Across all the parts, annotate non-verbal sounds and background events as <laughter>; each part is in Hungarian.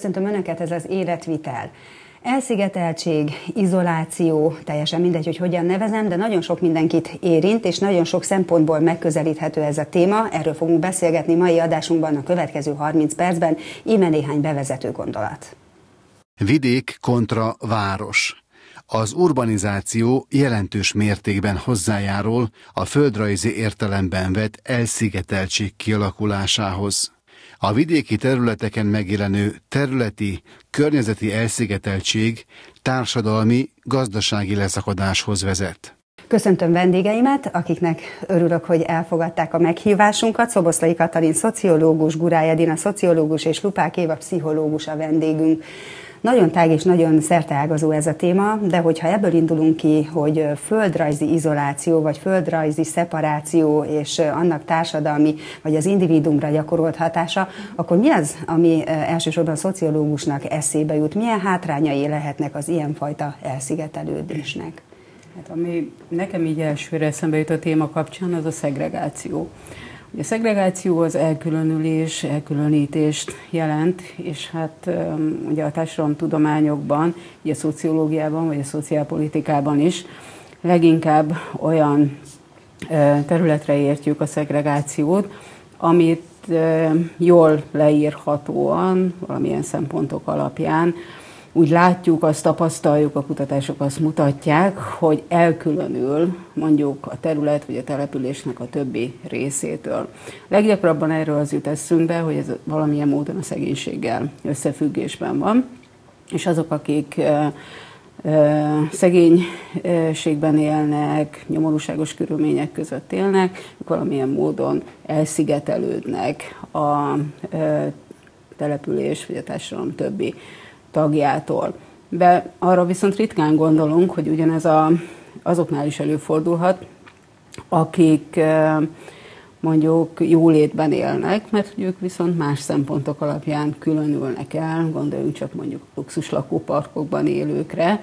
Köszöntöm Önöket, ez az életvitel. Elszigeteltség, izoláció, teljesen mindegy, hogy hogyan nevezem, de nagyon sok mindenkit érint, és nagyon sok szempontból megközelíthető ez a téma. Erről fogunk beszélgetni mai adásunkban a következő 30 percben. Íme néhány bevezető gondolat. Vidék kontra város. Az urbanizáció jelentős mértékben hozzájárul a földrajzi értelemben vett elszigeteltség kialakulásához. A vidéki területeken megjelenő területi, környezeti elszigeteltség társadalmi, gazdasági leszakadáshoz vezet. Köszöntöm vendégeimet, akiknek örülök, hogy elfogadták a meghívásunkat. Szoboszlai Katalin szociológus, Gurály Edina szociológus és Lupák Éva pszichológus a vendégünk. Nagyon tág és nagyon szerteágazó ez a téma, de hogyha ebből indulunk ki, hogy földrajzi izoláció, vagy földrajzi szeparáció, és annak társadalmi, vagy az individumra gyakorolt hatása, akkor mi az, ami elsősorban szociológusnak eszébe jut? Milyen hátrányai lehetnek az ilyenfajta elszigetelődésnek? Hát ami nekem így elsőre eszembe jut a téma kapcsán, az a szegregáció. A szegregáció az elkülönülés, elkülönítést jelent, és hát ugye a társadalomtudományokban, ugye a szociológiában, vagy a szociálpolitikában is leginkább olyan területre értjük a szegregációt, amit jól leírhatóan, valamilyen szempontok alapján úgy látjuk, azt tapasztaljuk, a kutatások azt mutatják, hogy elkülönül mondjuk a terület vagy a településnek a többi részétől. Leggyakrabban erről az jut eszünkbe, hogy ez valamilyen módon a szegénységgel összefüggésben van, és azok, akik szegénységben élnek, nyomorúságos körülmények között élnek, valamilyen módon elszigetelődnek a település vagy a társadalom többi tagjától. De arra viszont ritkán gondolunk, hogy ugyanez a, azoknál is előfordulhat, akik mondjuk jólétben élnek, mert ők viszont más szempontok alapján különülnek el, gondoljunk csak mondjuk luxus lakóparkokban élőkre,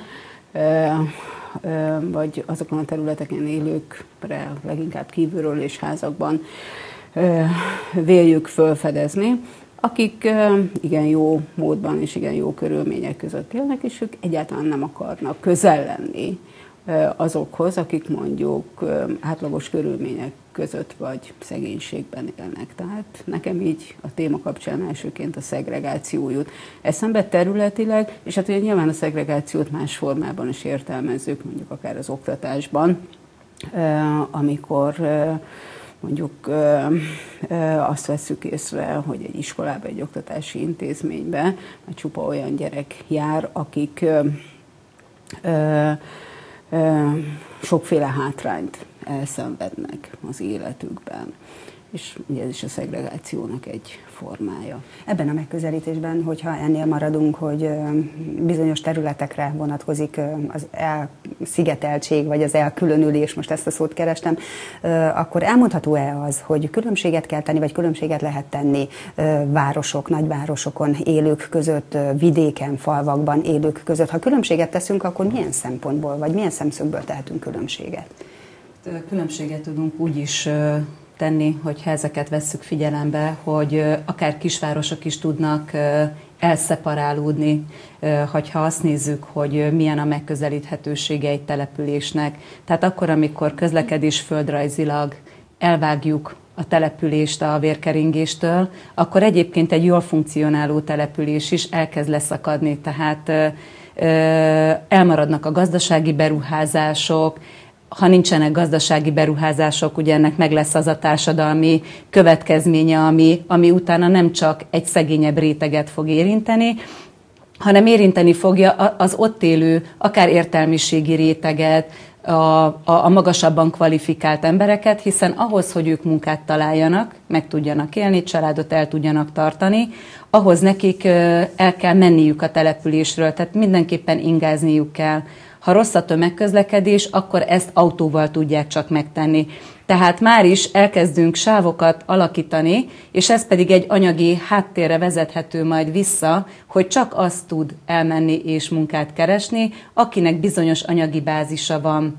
vagy azokon a területeken élőkre, leginkább kívülről és házakban véljük fölfedezni, akik igen jó módban és igen jó körülmények között élnek, és ők egyáltalán nem akarnak közel lenni azokhoz, akik mondjuk átlagos körülmények között vagy szegénységben élnek. Tehát nekem így a téma kapcsán elsőként a szegregáció jut eszembe területileg, és hát ugye nyilván a szegregációt más formában is értelmezzük, mondjuk akár az oktatásban, amikor mondjuk ö, ö, azt veszük észre, hogy egy iskolában, egy oktatási intézményben csupa olyan gyerek jár, akik ö, ö, sokféle hátrányt elszenvednek az életükben. És ugye ez is a szegregációnak egy formája. Ebben a megközelítésben, hogyha ennél maradunk, hogy bizonyos területekre vonatkozik az elszigeteltség, vagy az elkülönülés, most ezt a szót kerestem, akkor elmondható-e az, hogy különbséget kell tenni, vagy különbséget lehet tenni városok, nagyvárosokon élők között, vidéken, falvakban élők között? Ha különbséget teszünk, akkor milyen szempontból, vagy milyen szemszögből tehetünk különbséget? Különbséget tudunk úgy is tenni, hogyha ezeket vesszük figyelembe, hogy akár kisvárosok is tudnak elszeparálódni, hogyha azt nézzük, hogy milyen a megközelíthetősége egy településnek. Tehát akkor, amikor közlekedés földrajzilag elvágjuk a települést a vérkeringéstől, akkor egyébként egy jól funkcionáló település is elkezd leszakadni, tehát elmaradnak a gazdasági beruházások, ha nincsenek gazdasági beruházások, ugye ennek meg lesz az a társadalmi következménye, ami, ami utána nem csak egy szegényebb réteget fog érinteni, hanem érinteni fogja az ott élő, akár értelmiségi réteget, a, a, a magasabban kvalifikált embereket, hiszen ahhoz, hogy ők munkát találjanak, meg tudjanak élni, családot el tudjanak tartani, ahhoz nekik el kell menniük a településről, tehát mindenképpen ingázniuk kell Ha rossz a tömegközlekedés, akkor ezt autóval tudják csak megtenni. Tehát már is elkezdünk sávokat alakítani, és ez pedig egy anyagi háttérre vezethető majd vissza, hogy csak azt tud elmenni és munkát keresni, akinek bizonyos anyagi bázisa van.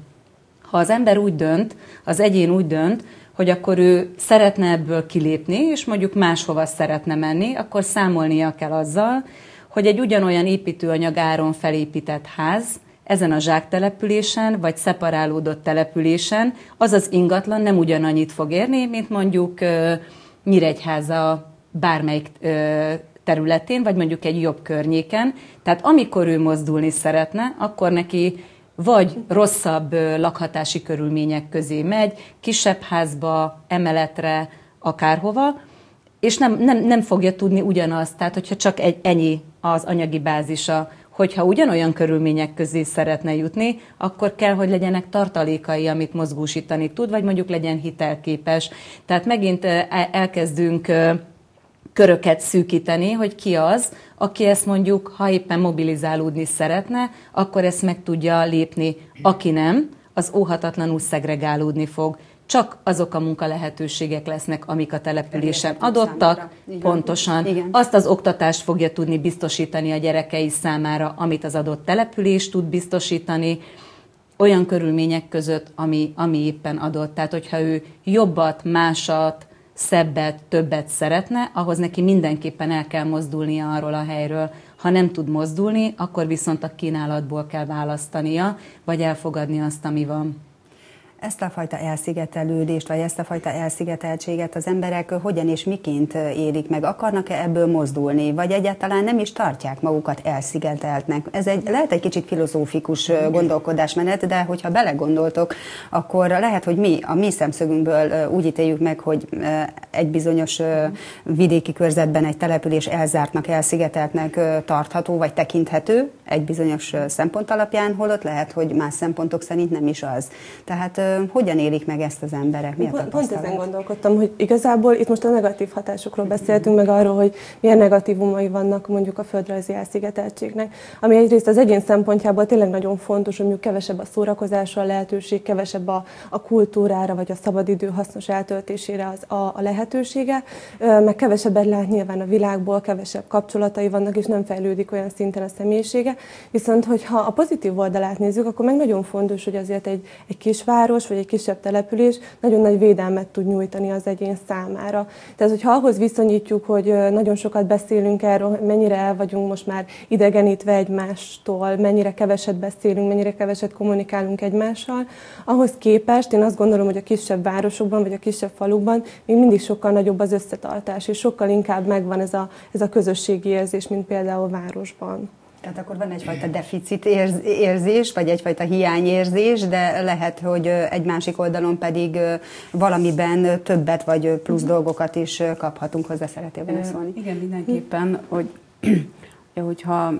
Ha az ember úgy dönt, az egyén úgy dönt, hogy akkor ő szeretne ebből kilépni, és mondjuk máshova szeretne menni, akkor számolnia kell azzal, hogy egy ugyanolyan építőanyag áron felépített ház, ezen a zsáktelepülésen, vagy szeparálódott településen, az az ingatlan nem ugyanannyit fog érni, mint mondjuk Nyíregyháza bármelyik területén, vagy mondjuk egy jobb környéken. Tehát amikor ő mozdulni szeretne, akkor neki vagy rosszabb lakhatási körülmények közé megy, kisebb házba, emeletre, akárhova, és nem, nem, nem fogja tudni ugyanazt, tehát hogyha csak egy, ennyi az anyagi bázisa, hogyha ugyanolyan körülmények közé szeretne jutni, akkor kell, hogy legyenek tartalékai, amit mozgósítani tud, vagy mondjuk legyen hitelképes. Tehát megint elkezdünk köröket szűkíteni, hogy ki az, aki ezt mondjuk, ha éppen mobilizálódni szeretne, akkor ezt meg tudja lépni. Aki nem, az óhatatlanul szegregálódni fog csak azok a munkalehetőségek lesznek, amik a településen adottak, pontosan. Igen. Azt az oktatást fogja tudni biztosítani a gyerekei számára, amit az adott település tud biztosítani, olyan körülmények között, ami, ami éppen adott. Tehát, hogyha ő jobbat, másat, szebbet, többet szeretne, ahhoz neki mindenképpen el kell mozdulnia arról a helyről. Ha nem tud mozdulni, akkor viszont a kínálatból kell választania, vagy elfogadni azt, ami van. Ezt a fajta elszigetelődést, vagy ezt a fajta elszigeteltséget az emberek hogyan és miként élik meg? Akarnak-e ebből mozdulni, vagy egyáltalán nem is tartják magukat elszigeteltnek? Ez egy, lehet egy kicsit filozófikus gondolkodásmenet, de hogyha belegondoltok, akkor lehet, hogy mi a mi szemszögünkből úgy ítéljük meg, hogy egy bizonyos vidéki körzetben egy település elzártnak, elszigeteltnek tartható, vagy tekinthető egy bizonyos szempont alapján, holott lehet, hogy más szempontok szerint nem is az. Tehát hogyan élik meg ezt az emberek? Mi a pont, pont ezen gondolkodtam, hogy igazából itt most a negatív hatásokról beszéltünk, meg arról, hogy milyen negatívumai vannak mondjuk a földrajzi elszigeteltségnek, ami egyrészt az egyén szempontjából tényleg nagyon fontos, hogy mondjuk kevesebb a szórakozásra a lehetőség, kevesebb a, a kultúrára, vagy a szabadidő hasznos eltöltésére az, a, a lehetősége, meg kevesebbet lát nyilván a világból, kevesebb kapcsolatai vannak, és nem fejlődik olyan szinten a személyisége. Viszont, hogyha a pozitív oldalát nézzük, akkor meg nagyon fontos, hogy azért egy, egy kisváros, város vagy egy kisebb település nagyon nagy védelmet tud nyújtani az egyén számára. Tehát, hogyha ahhoz viszonyítjuk, hogy nagyon sokat beszélünk erről, mennyire el vagyunk most már idegenítve egymástól, mennyire keveset beszélünk, mennyire keveset kommunikálunk egymással, ahhoz képest én azt gondolom, hogy a kisebb városokban vagy a kisebb falukban még mindig sokkal nagyobb az összetartás, és sokkal inkább megvan ez a, ez a közösségi érzés, mint például városban. Tehát akkor van egyfajta deficit érzés, vagy egyfajta hiányérzés, de lehet, hogy egy másik oldalon pedig valamiben többet vagy plusz uh-huh. dolgokat is kaphatunk hozzá, szeretél volna szólni? Igen, mindenképpen, hogy <clears throat> hogyha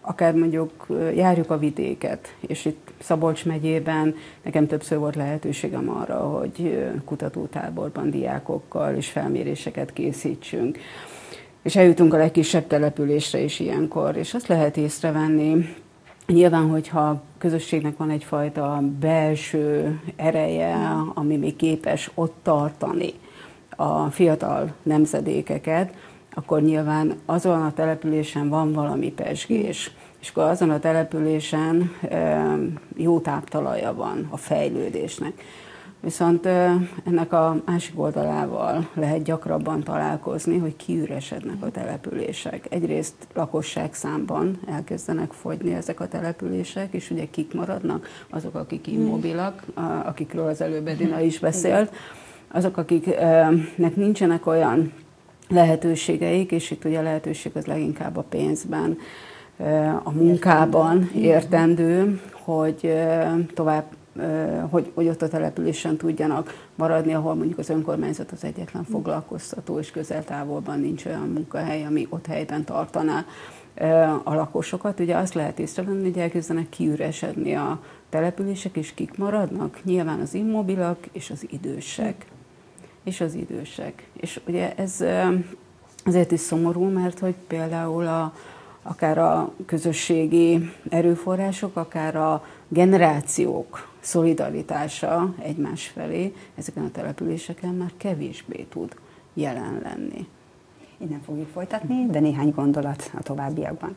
akár mondjuk járjuk a vidéket, és itt Szabolcs megyében nekem többször volt lehetőségem arra, hogy kutatótáborban diákokkal és felméréseket készítsünk és eljutunk a legkisebb településre is ilyenkor, és azt lehet észrevenni, Nyilván, hogyha közösségnek van egyfajta belső ereje, ami még képes ott tartani a fiatal nemzedékeket, akkor nyilván azon a településen van valami pesgés, és akkor azon a településen jó táptalaja van a fejlődésnek. Viszont ennek a másik oldalával lehet gyakrabban találkozni, hogy kiüresednek a települések. Egyrészt lakosság számban elkezdenek fogyni ezek a települések, és ugye kik maradnak? Azok, akik immobilak, akikről az előbb Edina is beszélt, azok, akiknek nincsenek olyan lehetőségeik, és itt ugye a lehetőség az leginkább a pénzben, a munkában értendő, hogy tovább hogy, hogy ott a településen tudjanak maradni, ahol mondjuk az önkormányzat az egyetlen foglalkoztató, és közel-távolban nincs olyan munkahely, ami ott helyben tartaná a lakosokat. Ugye azt lehet észrevenni, hogy elkezdenek kiüresedni a települések, és kik maradnak? Nyilván az immobilak és az idősek. És az idősek. És ugye ez azért is szomorú, mert hogy például a, akár a közösségi erőforrások, akár a generációk szolidaritása egymás felé ezeken a településeken már kevésbé tud jelen lenni. Innen fogjuk folytatni, de néhány gondolat a továbbiakban.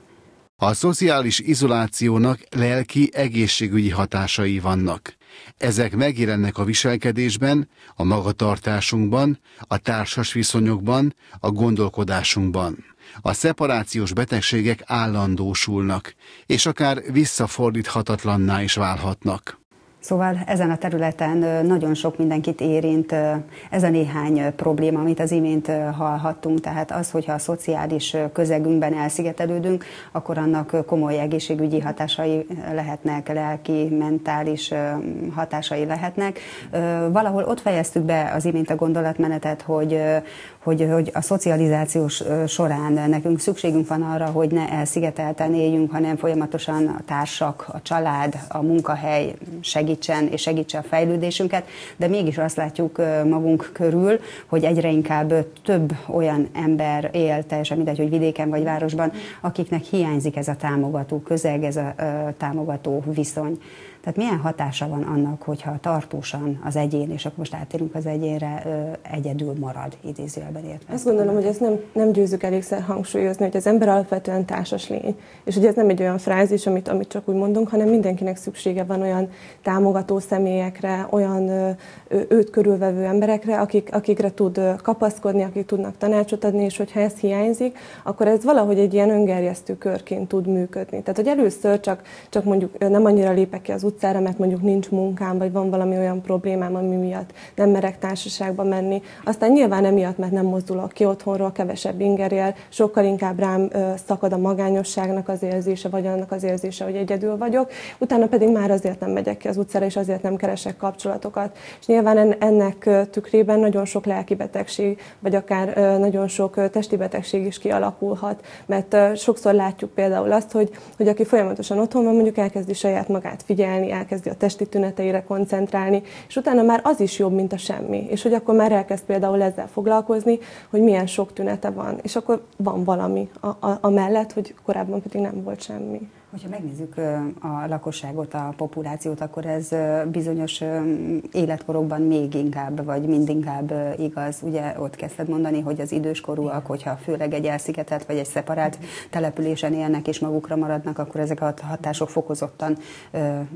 A szociális izolációnak lelki egészségügyi hatásai vannak. Ezek megjelennek a viselkedésben, a magatartásunkban, a társas viszonyokban, a gondolkodásunkban. A szeparációs betegségek állandósulnak, és akár visszafordíthatatlanná is válhatnak. Szóval ezen a területen nagyon sok mindenkit érint ez a néhány probléma, amit az imént hallhattunk. Tehát az, hogyha a szociális közegünkben elszigetelődünk, akkor annak komoly egészségügyi hatásai lehetnek, lelki, mentális hatásai lehetnek. Valahol ott fejeztük be az imént a gondolatmenetet, hogy, hogy, hogy a szocializációs során nekünk szükségünk van arra, hogy ne elszigetelten éljünk, hanem folyamatosan a társak, a család, a munkahely segítsen és segítse a fejlődésünket, de mégis azt látjuk magunk körül, hogy egyre inkább több olyan ember él, teljesen mindegy, hogy vidéken vagy városban, akiknek hiányzik ez a támogató közeg, ez a támogató viszony. Tehát milyen hatása van annak, hogyha tartósan az egyén, és akkor most átérünk az egyénre, egyedül marad, idézőjelben értve? Azt gondolom, hogy ezt nem, nem győzzük elégszer hangsúlyozni, hogy az ember alapvetően társas lény. És hogy ez nem egy olyan frázis, amit, amit csak úgy mondunk, hanem mindenkinek szüksége van olyan támogató személyekre, olyan őt körülvevő emberekre, akik, akikre tud kapaszkodni, akik tudnak tanácsot adni, és hogyha ez hiányzik, akkor ez valahogy egy ilyen öngerjesztő körként tud működni. Tehát, hogy először csak, csak mondjuk nem annyira lépek ki az utcára, mert mondjuk nincs munkám, vagy van valami olyan problémám, ami miatt nem merek társaságba menni. Aztán nyilván emiatt, mert nem mozdulok ki otthonról, kevesebb ingerjel, sokkal inkább rám szakad a magányosságnak az érzése, vagy annak az érzése, hogy egyedül vagyok. Utána pedig már azért nem megyek ki az utcára, és azért nem keresek kapcsolatokat. És nyilván ennek tükrében nagyon sok lelki betegség, vagy akár nagyon sok testi betegség is kialakulhat, mert sokszor látjuk például azt, hogy, hogy aki folyamatosan otthon van, mondjuk elkezdi saját magát figyelni, figyelni, elkezdi a testi tüneteire koncentrálni, és utána már az is jobb, mint a semmi. És hogy akkor már elkezd például ezzel foglalkozni, hogy milyen sok tünete van, és akkor van valami a, a, a mellett, hogy korábban pedig nem volt semmi. Hogyha megnézzük a lakosságot, a populációt, akkor ez bizonyos életkorokban még inkább, vagy mindinkább igaz. Ugye ott kezdted mondani, hogy az időskorúak, hogyha főleg egy elszigetelt vagy egy szeparált településen élnek és magukra maradnak, akkor ezek a hatások fokozottan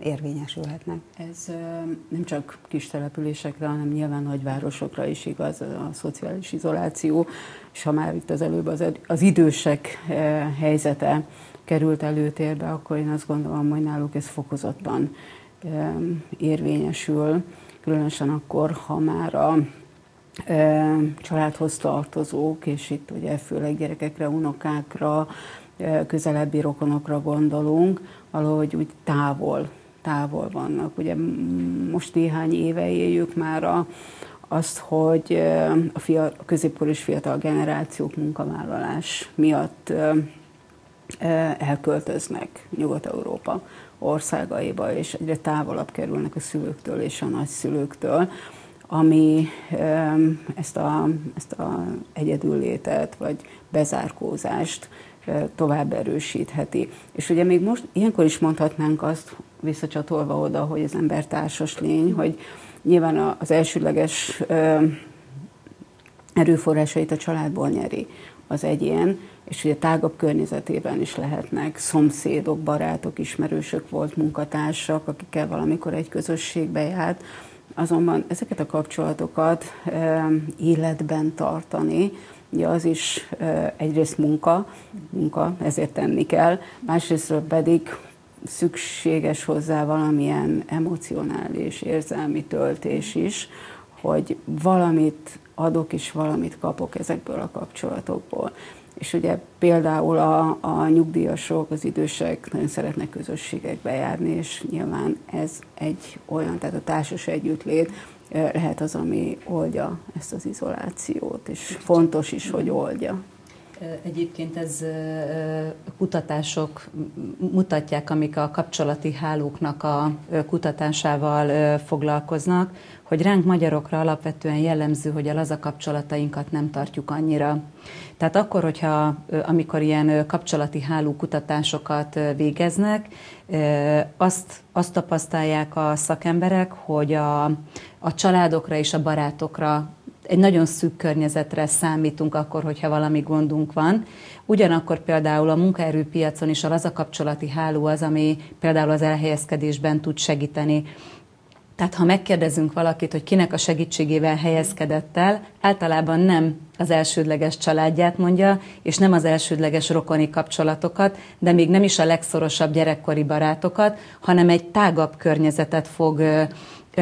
érvényesülhetnek. Ez nem csak kis településekre, hanem nyilván nagyvárosokra is igaz a szociális izoláció, és ha már itt az előbb az, az idősek helyzete, került előtérbe, akkor én azt gondolom, hogy náluk ez fokozottan érvényesül, különösen akkor, ha már a családhoz tartozók, és itt ugye főleg gyerekekre, unokákra, közelebbi rokonokra gondolunk, valahogy úgy távol, távol vannak. Ugye most néhány éve éljük már a, azt, hogy a, fiatal, a középkor és fiatal generációk munkavállalás miatt elköltöznek Nyugat-Európa országaiba, és egyre távolabb kerülnek a szülőktől és a nagyszülőktől, ami ezt a, ezt a egyedüllétet vagy bezárkózást tovább erősítheti. És ugye még most ilyenkor is mondhatnánk azt, visszacsatolva oda, hogy az ember társas lény, hogy nyilván az elsőleges erőforrásait a családból nyeri az egyén, és ugye tágabb környezetében is lehetnek szomszédok, barátok, ismerősök volt, munkatársak, akikkel valamikor egy közösségbe járt. Azonban ezeket a kapcsolatokat életben tartani, ugye az is e, egyrészt munka, munka, ezért tenni kell, másrészt pedig szükséges hozzá valamilyen emocionális, érzelmi töltés is, hogy valamit adok és valamit kapok ezekből a kapcsolatokból. És ugye például a, a nyugdíjasok, az idősek nagyon szeretnek közösségekbe járni, és nyilván ez egy olyan, tehát a társas együttlét lehet az, ami oldja ezt az izolációt, és fontos is, hogy oldja. Egyébként ez kutatások mutatják, amik a kapcsolati hálóknak a kutatásával foglalkoznak, hogy ránk magyarokra alapvetően jellemző, hogy a laza kapcsolatainkat nem tartjuk annyira. Tehát akkor, hogyha amikor ilyen kapcsolati háló kutatásokat végeznek, azt, azt tapasztalják a szakemberek, hogy a, a családokra és a barátokra egy nagyon szűk környezetre számítunk akkor, hogyha valami gondunk van. Ugyanakkor például a munkaerőpiacon is a lazakapcsolati háló az, ami például az elhelyezkedésben tud segíteni. Tehát ha megkérdezünk valakit, hogy kinek a segítségével helyezkedett el, általában nem az elsődleges családját mondja, és nem az elsődleges rokoni kapcsolatokat, de még nem is a legszorosabb gyerekkori barátokat, hanem egy tágabb környezetet fog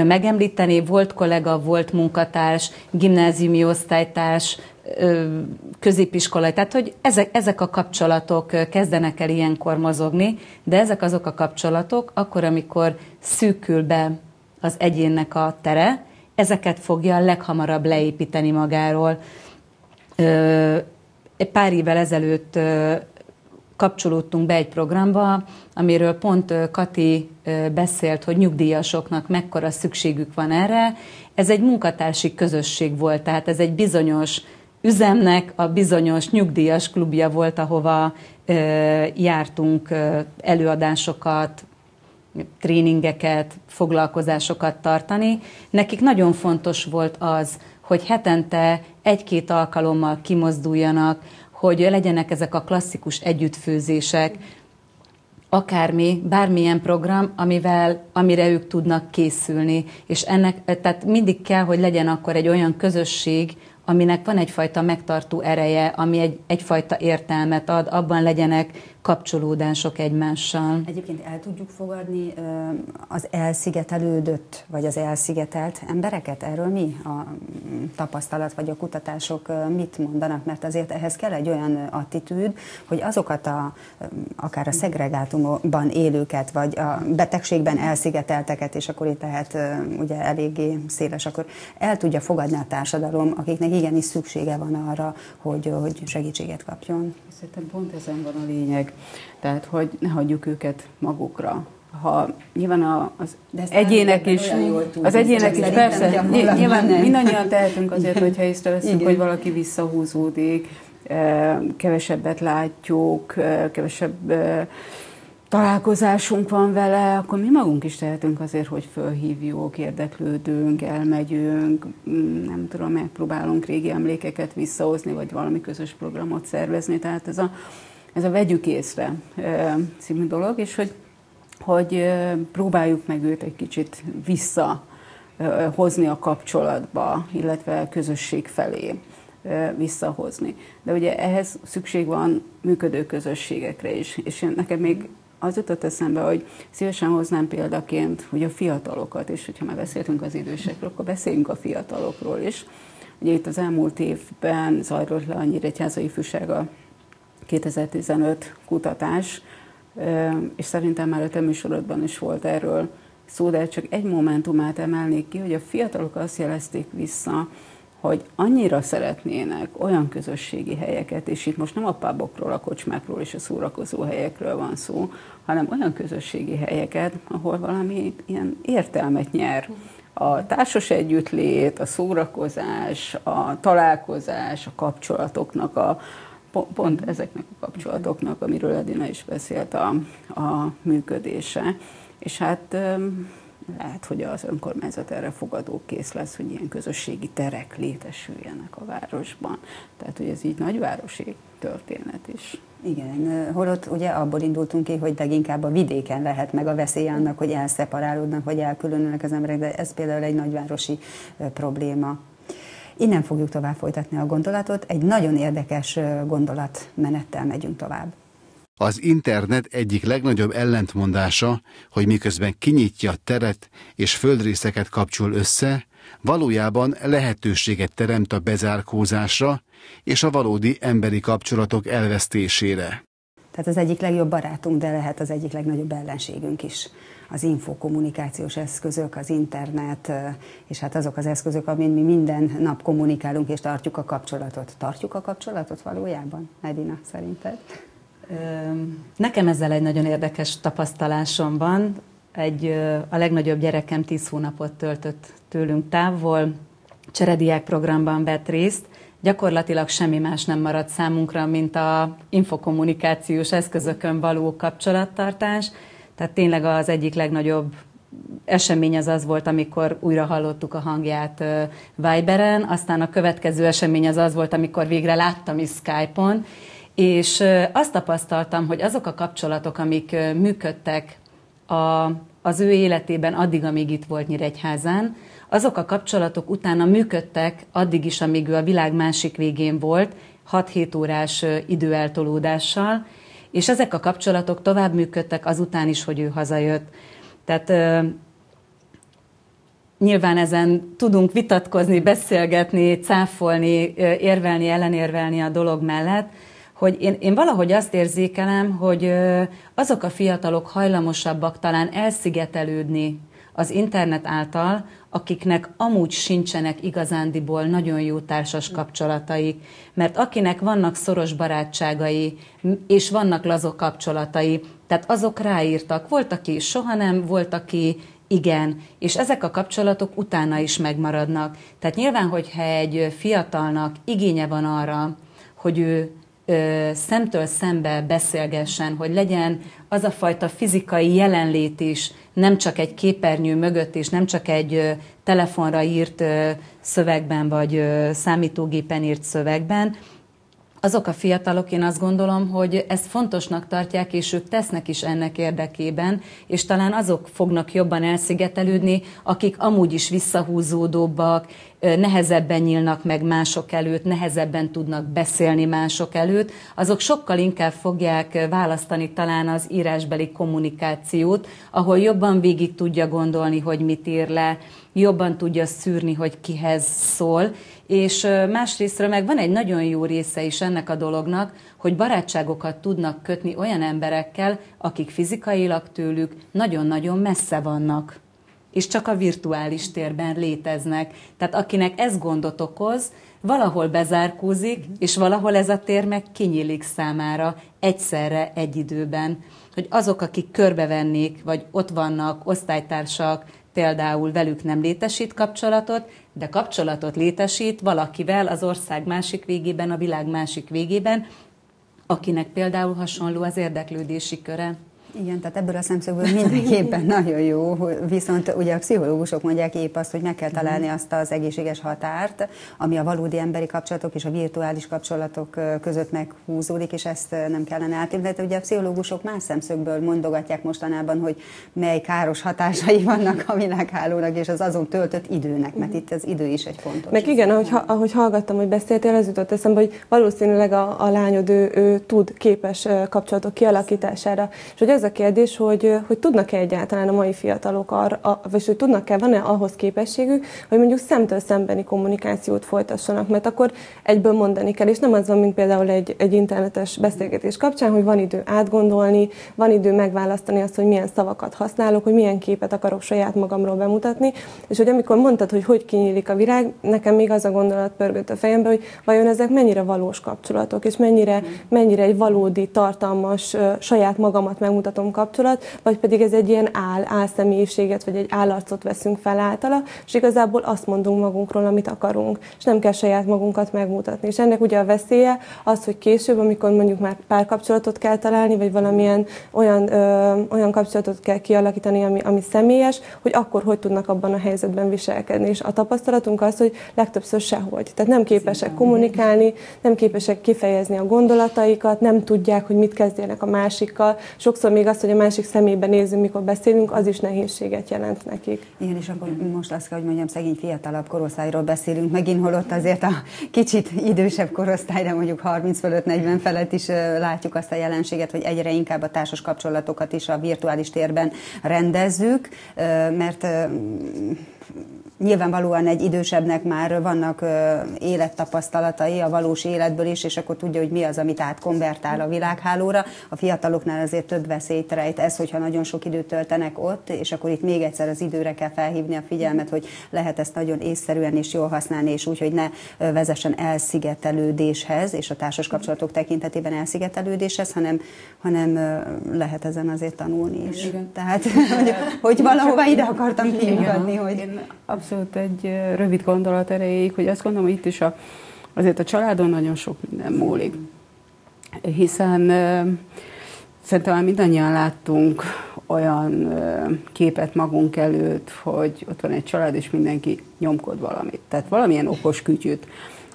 megemlíteni, volt kollega, volt munkatárs, gimnáziumi osztálytárs, középiskolai, tehát hogy ezek, ezek a kapcsolatok kezdenek el ilyenkor mozogni, de ezek azok a kapcsolatok, akkor, amikor szűkül be az egyénnek a tere, ezeket fogja leghamarabb leépíteni magáról. Pár évvel ezelőtt kapcsolódtunk be egy programba, amiről pont Kati beszélt, hogy nyugdíjasoknak mekkora szükségük van erre. Ez egy munkatársi közösség volt, tehát ez egy bizonyos üzemnek a bizonyos nyugdíjas klubja volt, ahova jártunk előadásokat, tréningeket, foglalkozásokat tartani. Nekik nagyon fontos volt az, hogy hetente egy-két alkalommal kimozduljanak, hogy legyenek ezek a klasszikus együttfőzések, akármi, bármilyen program, amivel, amire ők tudnak készülni. És ennek, tehát mindig kell, hogy legyen akkor egy olyan közösség, aminek van egyfajta megtartó ereje, ami egy, egyfajta értelmet ad, abban legyenek kapcsolódások egymással. Egyébként el tudjuk fogadni az elszigetelődött, vagy az elszigetelt embereket? Erről mi a tapasztalat, vagy a kutatások mit mondanak? Mert azért ehhez kell egy olyan attitűd, hogy azokat a, akár a szegregátumban élőket, vagy a betegségben elszigetelteket, és akkor itt lehet ugye eléggé széles, akkor el tudja fogadni a társadalom, akiknek igenis szüksége van arra, hogy, hogy segítséget kapjon. Szerintem pont ezen van a lényeg. Tehát, hogy ne hagyjuk őket magukra. Ha nyilván a, az De egyének is, az egyének is persze, nyilván mindannyian tehetünk azért, hogyha észreveszünk, hogy valaki visszahúzódik, kevesebbet látjuk, kevesebb találkozásunk van vele, akkor mi magunk is tehetünk azért, hogy fölhívjuk, érdeklődünk, elmegyünk, mm, nem tudom, megpróbálunk régi emlékeket visszahozni, vagy valami közös programot szervezni. Tehát ez a, ez a vegyük észre című dolog, és hogy, hogy próbáljuk meg őt egy kicsit visszahozni a kapcsolatba, illetve a közösség felé visszahozni. De ugye ehhez szükség van működő közösségekre is, és nekem még az jutott eszembe, hogy szívesen hoznám példaként, hogy a fiatalokat, és hogyha már beszéltünk az idősekről, akkor beszéljünk a fiatalokról is. Ugye itt az elmúlt évben zajlott le a Nyíregyháza ifjúsága 2015 kutatás, és szerintem már a te műsorodban is volt erről szó, de csak egy momentumát emelnék ki, hogy a fiatalok azt jelezték vissza, hogy annyira szeretnének olyan közösségi helyeket, és itt most nem a pubokról, a kocsmákról és a szórakozó helyekről van szó, hanem olyan közösségi helyeket, ahol valami ilyen értelmet nyer. A társas együttlét, a szórakozás, a találkozás, a kapcsolatoknak, a, pont ezeknek a kapcsolatoknak, amiről Edina is beszélt, a, a működése. És hát lehet, hogy az önkormányzat erre fogadókész lesz, hogy ilyen közösségi terek létesüljenek a városban. Tehát, hogy ez így nagyvárosi történet is. Igen, holott ugye abból indultunk ki, hogy leginkább a vidéken lehet meg a veszély annak, hogy elszeparálódnak, vagy elkülönülnek az emberek, de ez például egy nagyvárosi probléma. Innen fogjuk tovább folytatni a gondolatot, egy nagyon érdekes gondolatmenettel megyünk tovább. Az internet egyik legnagyobb ellentmondása, hogy miközben kinyitja a teret és földrészeket kapcsol össze, valójában lehetőséget teremt a bezárkózásra és a valódi emberi kapcsolatok elvesztésére. Tehát az egyik legjobb barátunk, de lehet az egyik legnagyobb ellenségünk is. Az infokommunikációs eszközök, az internet, és hát azok az eszközök, amin mi minden nap kommunikálunk és tartjuk a kapcsolatot. Tartjuk a kapcsolatot valójában, Edina, szerinted? Nekem ezzel egy nagyon érdekes tapasztalásom van. Egy, a legnagyobb gyerekem 10 hónapot töltött tőlünk távol, cserediák programban vett részt, gyakorlatilag semmi más nem maradt számunkra, mint a infokommunikációs eszközökön való kapcsolattartás. Tehát tényleg az egyik legnagyobb esemény az az volt, amikor újra hallottuk a hangját Viberen, aztán a következő esemény az az volt, amikor végre láttam is Skype-on, és azt tapasztaltam, hogy azok a kapcsolatok, amik működtek a, az ő életében addig, amíg itt volt Nyíregyházán, azok a kapcsolatok utána működtek addig is, amíg ő a világ másik végén volt, 6-7 órás időeltolódással, és ezek a kapcsolatok tovább működtek azután is, hogy ő hazajött. Tehát nyilván ezen tudunk vitatkozni, beszélgetni, cáfolni, érvelni, ellenérvelni a dolog mellett, hogy én, én valahogy azt érzékelem, hogy azok a fiatalok hajlamosabbak talán elszigetelődni az internet által, akiknek amúgy sincsenek igazándiból nagyon jó társas kapcsolataik. Mert akinek vannak szoros barátságai, és vannak lazok kapcsolatai, tehát azok ráírtak. Volt, aki soha nem, volt, aki igen, és ezek a kapcsolatok utána is megmaradnak. Tehát nyilván, hogyha egy fiatalnak igénye van arra, hogy ő ö, szemtől szembe beszélgessen, hogy legyen az a fajta fizikai jelenlét is, nem csak egy képernyő mögött, és nem csak egy telefonra írt szövegben, vagy számítógépen írt szövegben, azok a fiatalok, én azt gondolom, hogy ezt fontosnak tartják, és ők tesznek is ennek érdekében, és talán azok fognak jobban elszigetelődni, akik amúgy is visszahúzódóbbak, nehezebben nyílnak meg mások előtt, nehezebben tudnak beszélni mások előtt, azok sokkal inkább fogják választani talán az írásbeli kommunikációt, ahol jobban végig tudja gondolni, hogy mit ír le, jobban tudja szűrni, hogy kihez szól, és másrésztről meg van egy nagyon jó része is ennek a dolognak, hogy barátságokat tudnak kötni olyan emberekkel, akik fizikailag tőlük nagyon-nagyon messze vannak és csak a virtuális térben léteznek. Tehát akinek ez gondot okoz, valahol bezárkózik, és valahol ez a tér meg kinyílik számára egyszerre, egy időben. Hogy azok, akik körbevennék, vagy ott vannak osztálytársak, például velük nem létesít kapcsolatot, de kapcsolatot létesít valakivel az ország másik végében, a világ másik végében, akinek például hasonló az érdeklődési köre. Igen, tehát ebből a szemszögből mindenképpen <laughs> nagyon jó, viszont ugye a pszichológusok mondják épp azt, hogy meg kell találni azt az egészséges határt, ami a valódi emberi kapcsolatok és a virtuális kapcsolatok között meghúzódik, és ezt nem kellene átélni. De ugye a pszichológusok más szemszögből mondogatják mostanában, hogy mely káros hatásai vannak a világhálónak és az azon töltött időnek, mert itt az idő is egy fontos. Meg igen, ahogy, ahogy hallgattam, hogy beszéltél, az jutott eszembe, hogy valószínűleg a, a lányod ő, ő tud képes kapcsolatok kialakítására, és hogy ez a kérdés, hogy, hogy tudnak-e egyáltalán a mai fiatalok arra, vagy hogy tudnak-e, van-e ahhoz képességük, hogy mondjuk szemtől szembeni kommunikációt folytassanak, mert akkor egyből mondani kell, és nem az van, mint például egy, egy internetes beszélgetés kapcsán, hogy van idő átgondolni, van idő megválasztani azt, hogy milyen szavakat használok, hogy milyen képet akarok saját magamról bemutatni, és hogy amikor mondtad, hogy hogy kinyílik a virág, nekem még az a gondolat pörgött a fejembe, hogy vajon ezek mennyire valós kapcsolatok, és mennyire, mennyire egy valódi, tartalmas, saját magamat megmutató barátom kapcsolat, vagy pedig ez egy ilyen áll, álszemélyiséget, vagy egy állarcot veszünk fel általa, és igazából azt mondunk magunkról, amit akarunk, és nem kell saját magunkat megmutatni. És ennek ugye a veszélye az, hogy később, amikor mondjuk már párkapcsolatot kell találni, vagy valamilyen olyan, ö, olyan kapcsolatot kell kialakítani, ami, ami személyes, hogy akkor hogy tudnak abban a helyzetben viselkedni. És a tapasztalatunk az, hogy legtöbbször sehogy. Tehát nem képesek kommunikálni, nem képesek kifejezni a gondolataikat, nem tudják, hogy mit kezdjenek a másikkal. Sokszor még azt, hogy a másik szemébe nézzünk, mikor beszélünk, az is nehézséget jelent nekik. Igen, és akkor most azt kell, hogy mondjam, szegény fiatalabb korosztályról beszélünk, megint holott azért a kicsit idősebb korosztályra, mondjuk 30 fölött, 40 felett is látjuk azt a jelenséget, hogy egyre inkább a társas kapcsolatokat is a virtuális térben rendezzük, mert nyilvánvalóan egy idősebbnek már vannak élettapasztalatai a valós életből is, és akkor tudja, hogy mi az, amit átkonvertál a világhálóra. A fiataloknál azért több veszélyt rejt ez, hogyha nagyon sok időt töltenek ott, és akkor itt még egyszer az időre kell felhívni a figyelmet, hogy lehet ezt nagyon észszerűen és jól használni, és úgy, hogy ne vezessen elszigetelődéshez, és a társas kapcsolatok tekintetében elszigetelődéshez, hanem, hanem lehet ezen azért tanulni is. Igen. Tehát, <laughs> hogy, hogy valahova ide akartam kiugadni, hogy... Én abszolút egy rövid gondolat erejéig, hogy azt gondolom, hogy itt is a, azért a családon nagyon sok minden múlik. Hiszen szerintem mindannyian láttunk olyan képet magunk előtt, hogy ott van egy család, és mindenki nyomkod valamit. Tehát valamilyen okos kütyüt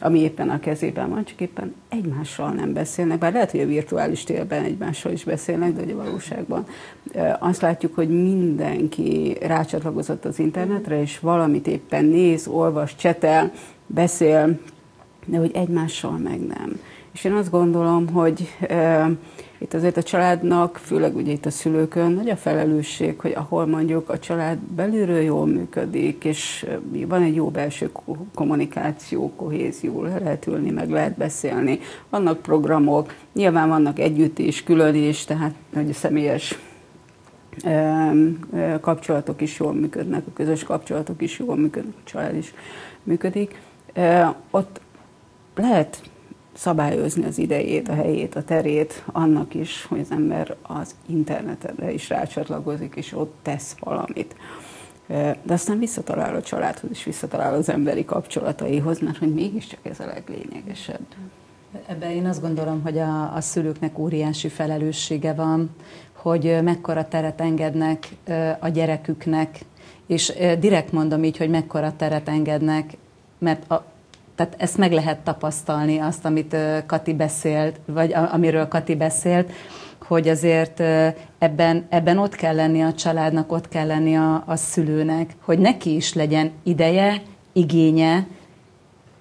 ami éppen a kezében van, csak éppen egymással nem beszélnek, bár lehet, hogy a virtuális térben egymással is beszélnek, de hogy a valóságban azt látjuk, hogy mindenki rácsatlakozott az internetre, és valamit éppen néz, olvas, csetel, beszél, de hogy egymással meg nem. És én azt gondolom, hogy itt azért a családnak, főleg ugye itt a szülőkön nagy a felelősség, hogy ahol mondjuk a család belülről jól működik, és van egy jó belső kommunikáció, kohézió, lehet ülni, meg lehet beszélni. Vannak programok, nyilván vannak együtt is, külön is, tehát hogy személyes kapcsolatok is jól működnek, a közös kapcsolatok is jól működnek, a család is működik. Ott lehet szabályozni az idejét, a helyét, a terét annak is, hogy az ember az internetre is rácsatlakozik, és ott tesz valamit. De aztán visszatalál a családhoz, és visszatalál az emberi kapcsolataihoz, mert hogy mégiscsak ez a leglényegesebb. Ebben én azt gondolom, hogy a, a szülőknek óriási felelőssége van, hogy mekkora teret engednek a gyereküknek, és direkt mondom így, hogy mekkora teret engednek, mert a, tehát ezt meg lehet tapasztalni, azt, amit Kati beszélt, vagy amiről Kati beszélt, hogy azért ebben, ebben ott kell lenni a családnak, ott kell lenni a, a szülőnek, hogy neki is legyen ideje, igénye,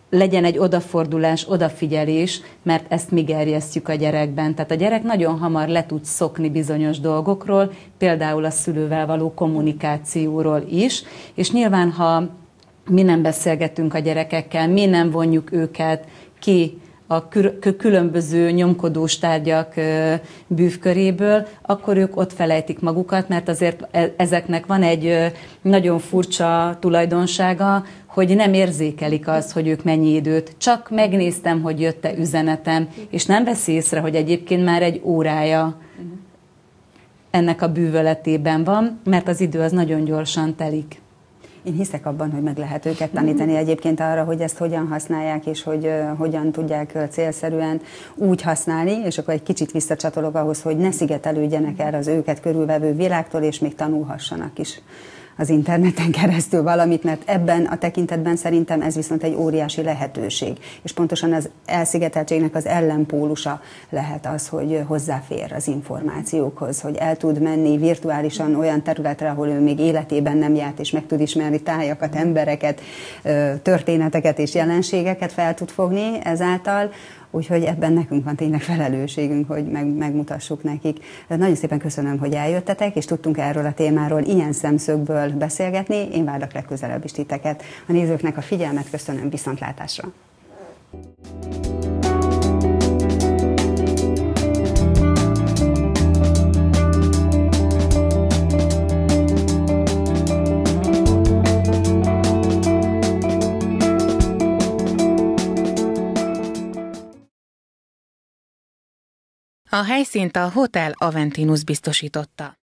legyen egy odafordulás, odafigyelés, mert ezt mi gerjesztjük a gyerekben. Tehát a gyerek nagyon hamar le tud szokni bizonyos dolgokról, például a szülővel való kommunikációról is, és nyilván, ha mi nem beszélgetünk a gyerekekkel, mi nem vonjuk őket ki a különböző nyomkodós tárgyak bűvköréből, akkor ők ott felejtik magukat, mert azért e, ezeknek van egy nagyon furcsa tulajdonsága, hogy nem érzékelik azt, hogy ők mennyi időt. Csak megnéztem, hogy jött-e üzenetem, és nem veszi észre, hogy egyébként már egy órája ennek a bűvöletében van, mert az idő az nagyon gyorsan telik. Én hiszek abban, hogy meg lehet őket tanítani egyébként arra, hogy ezt hogyan használják, és hogy uh, hogyan tudják célszerűen úgy használni, és akkor egy kicsit visszacsatolok ahhoz, hogy ne szigetelődjenek el az őket körülvevő világtól, és még tanulhassanak is az interneten <laughs> keresztül valamit, mert ebben a tekintetben szerintem ez viszont egy óriási lehetőség. És pontosan az elszigeteltségnek az ellenpólusa lehet az, hogy hozzáfér az információkhoz, hogy el tud menni virtuálisan olyan területre, ahol ő még életében nem járt, és meg tud ismerni tájakat, embereket, történeteket és jelenségeket fel tud fogni ezáltal, Úgyhogy ebben nekünk van tényleg felelősségünk, hogy meg, megmutassuk nekik. Nagyon szépen köszönöm, hogy eljöttetek, és tudtunk erről a témáról ilyen szemszögből beszélgetni. Én várlak legközelebb is titeket. A nézőknek a figyelmet köszönöm, viszontlátásra! A helyszínt a Hotel Aventinus biztosította.